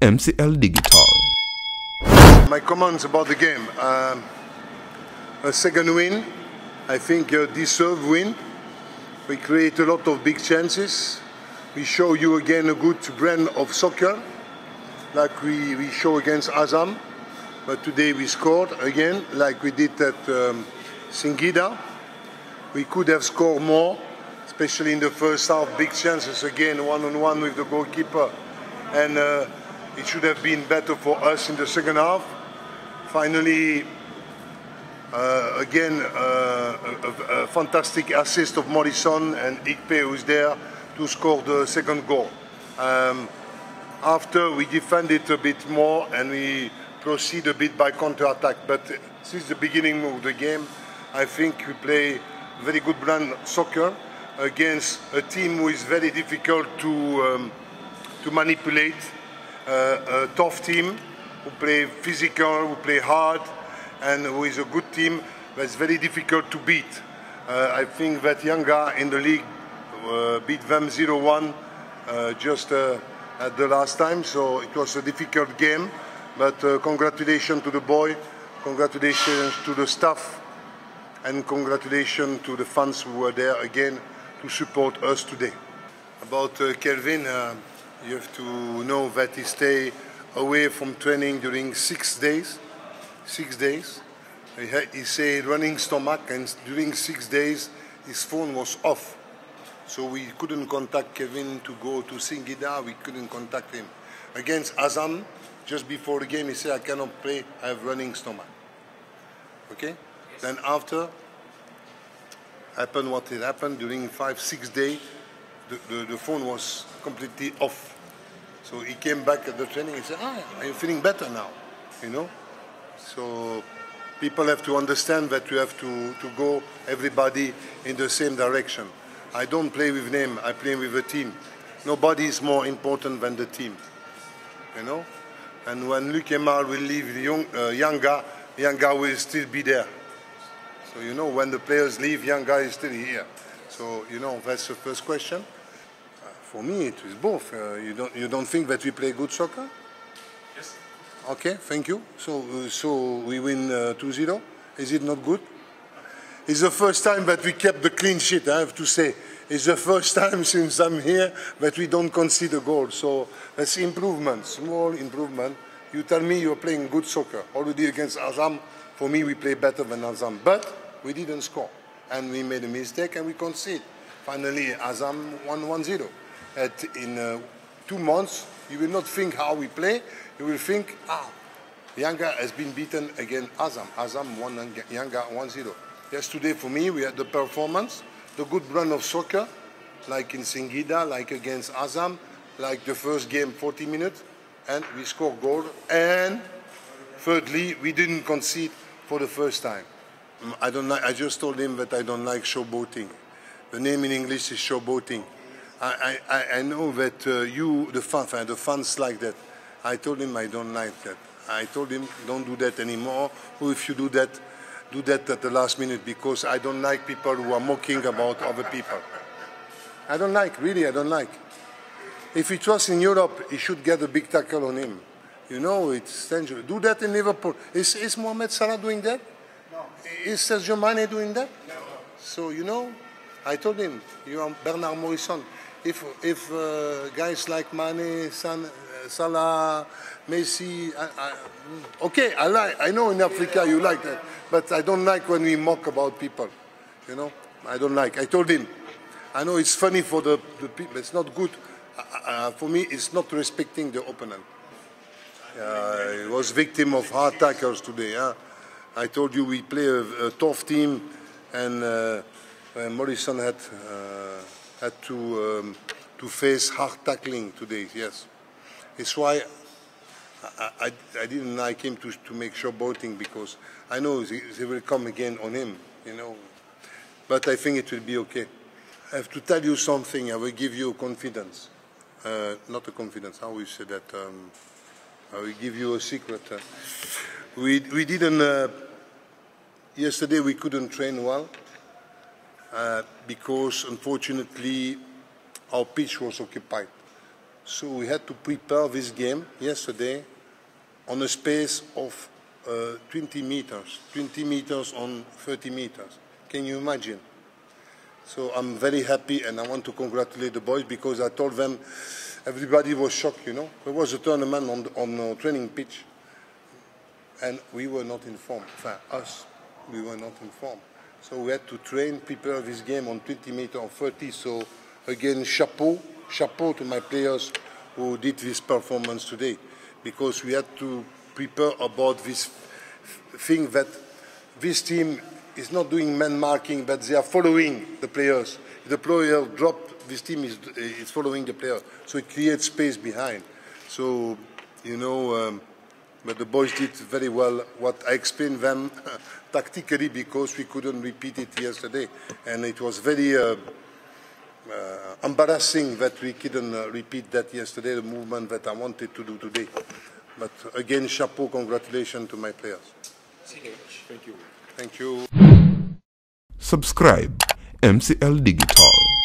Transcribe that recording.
MCL Digital. My comments about the game. Um, a second win, I think a deserved win. We create a lot of big chances. We show you again a good brand of soccer, like we, we show against Azam. But today we scored again, like we did at um, Singida. We could have scored more, especially in the first half. Big chances again, one on one with the goalkeeper. And uh, it should have been better for us in the second half. Finally, uh, again, uh, a, a, fantastic assist of Morrison and Yikpe who's there to score the second goal. Um, after we defended a bit more and we proceed a bit by counter-attack, but since the beginning of the game, I think we play very good brand soccer against a team who is very difficult to um, to manipulate. A tough team who play physical, who play hard, and who is a good team that's very difficult to beat. Uh, I think that Yanga in the league uh, beat them 0-1 uh, just uh, at the last time, so it was a difficult game. But uh, congratulations to the boy, congratulations to the staff, and congratulations to the fans who were there again to support us today. About Kelvin, you have to know that he stay away from training during six days. Six days. He, had, he said running stomach, and during six days his phone was off. So we couldn't contact Kevin to go to Singida. We couldn't contact him. Against Azam, just before the game, he said, "I cannot play. I have running stomach." Okay. Yes. Then after happened what it happened during five, six days the, the, the, phone was completely off. So he came back at the training and said, ah, I'm feeling better now, you know? So people have to understand that you have to, to go everybody in the same direction. I don't play with name, I play with a team. Nobody is more important than the team, you know? And when Luc Eymael will leave young, uh, Yanga will still be there. So, you know, when the players leave, Yanga is still here. So, you know, that's the first question. For me, it is both. Uh, you don't you don't think that we play good soccer? Yes. Okay, thank you. So uh, so we win 2-0. Uh, is it not good? It's the first time that we kept the clean sheet. I have to say, it's the first time since I'm here that we don't concede a goal. So that's improvement, small improvement. You tell me you're playing good soccer already against Azam. For me, we play better than Azam, but we didn't score, and we made a mistake and we concede. Finally, Azam won 1-0 at in uh, two months, you will not think how we play. You will think, ah, Yanga has been beaten against Azam. Azam won Yanga 1-0. Yesterday, for me, we had the performance, the good run of soccer, like in Singida, like against Azam, like the first game, 40 minutes, and we scored goal. And thirdly, we didn't concede for the first time. Mm, I don't like, I just told him that I don't like showboating. The name in English is showboating. I, I, I know that uh, you, the fans, the fans like that. I told him I don't like that. I told him don't do that anymore. Or if you do that, do that at the last minute because I don't like people who are mocking about other people. I don't like, really, I don't like. If it was in Europe, he should get a big tackle on him. You know, it's dangerous. Do that in Liverpool. Is, is Mohamed Salah doing that? No. Is Sadio Mane doing that? No. So, you know, I told him, you are Bernard Morrison if if uh, guys like Mane, San, uh, Salah, Messi, I, I, okay, I like. I know in Africa you like that, but I don't like when we mock about people. You know, I don't like. I told him. I know it's funny for the, the people. It's not good. Uh, uh for me, it's not respecting the opponent. Uh, he was victim of hard tackles today. Huh? I told you we play a, a tough team, and uh, Morrison had had to um, to face hard tackling today. Yes, it's why I, I, I, didn't like him to to make sure showboating because I know they, they, will come again on him. You know, but I think it will be okay. I have to tell you something. I will give you confidence, uh, not a confidence. How we say that? Um, I will give you a secret. Uh, we we didn't. Uh, yesterday we couldn't train well uh, because unfortunately our pitch was occupied. So we had to prepare this game yesterday on a space of uh, 20 meters, 20 meters on 30 meters. Can you imagine? So I'm very happy and I want to congratulate the boys because I told them everybody was shocked, you know. There was a tournament on, on a training pitch and we were not informed. Enfin, us, we were not informed. So we had to train, prepare this game on 20 meters or 30. So again, chapeau, chapeau to my players who did this performance today because we had to prepare about this thing that this team is not doing man marking, but they are following the players. If the player drop, this team is, is following the player, so it creates space behind. So, you know, um, but the boys did very well what I explained them tactically because we couldn't repeat it yesterday, and it was very. Uh, uh, embarrassing that we couldn't uh, repeat that yesterday, the movement that I wanted to do today. But again, chapeau, congratulations to my players. Thank you. Thank you. Subscribe MCL Digital.